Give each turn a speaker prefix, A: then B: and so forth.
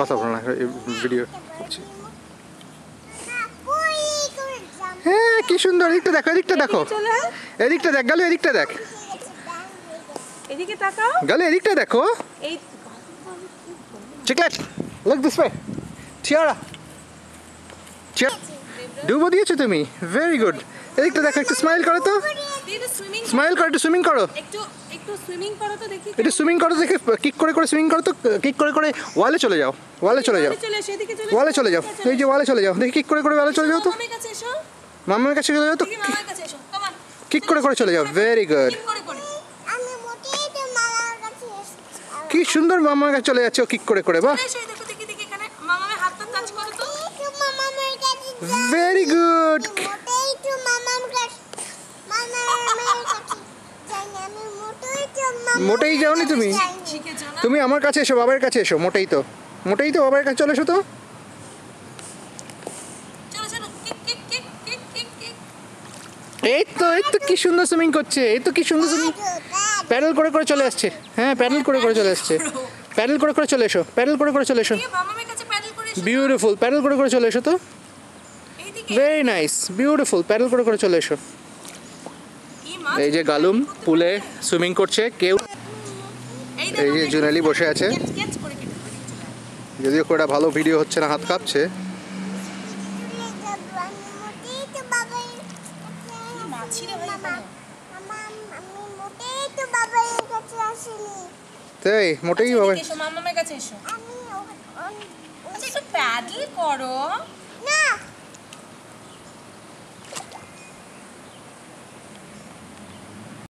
A: কথা বলো না ভিডিও হ্যাঁ কি সুন্দর এদিকটা দেখো এদিকটা দেখো। এদিকটা দেখ গেল এদিকটা দেখ।
B: এদিকে তাকাও।
A: গেল এদিকটা দেখো।
B: এই
A: চিকলেট লুক দিস ওয়ে চিয়ারা চিয়ার ডুবো দিয়েছ তুমি। ভেরি গুড এদিকটা দেখো একটু স্মাইল করো তো।
B: সুইমিং
A: স্মাইল করো। একটু সুইমিং করো।
B: একটু একটু সুইমিং করো তো দেখি
A: একটু সুইমিং করো দেখে কিক করে করে সুইমিং করো তো কিক করে করে ওয়ালে চলে যাও ওয়ালে চলে যাও। ওয়ালে চলে যাও। এই যে ওয়ালে চলে যাও। দেখি কিক করে করে ওয়ালে চলে যাও তো।
B: মামার কাছে এসো।
A: মামার কাছে চলে যাও তো। কিক করে করে চলে যাও। ভেরি গুড
B: ঠিক করে করে।
C: আমি মোটেই তো মামার কাছে এসেছি
A: কি সুন্দর মামার কাছে চলে যাচ্ছে ও কিক করে করে বাহ
B: চলে এসো এই দেখো দেখি দেখি এখানে মামামের হাতটা টাচ করো তো
C: একটু মামার কাছে যাই।
A: ভেরি গুড
C: মোটেই তো মামার কাছে মামার কাছে যাই না। আমি মোটেই তো মামার
A: মোটেই যাওনি তুমি? তুমি আমার কাছে এসো, বাবার কাছে এসো, মোটেই তো। মোটেই তো বাবার কাছে, চলে এসো তো। এই তো এই তো কি সুন্দর সুইমিং করছে, এই তো কি সুন্দর সুইমিং। প্যাডেল করে করে চলে আসছে। হ্যাঁ প্যাডেল করে করে চলে আসছে। প্যাডেল করে করে চলে এসো প্যাডেল করে করে চলে এসো। বিউটিফুল প্যাডেল করে করে চলে এসো তো। ভেরি নাইস বিউটিফুল প্যাডেল করে করে চলে এসো।
B: এই
A: যে গালুম, পুলে সুইমিং করছে, কেউ
B: এই
A: যে জুনালি বসে আছে।
B: কেটে
A: যদিও খুব একটা ভালো ভিডিও হচ্ছে না হাত কাঁপছে।
C: মোটেই
A: তাই মোটেই বাবা
B: মামামের কাছে এসো। আচ্ছা একটু প্যাডেল করো।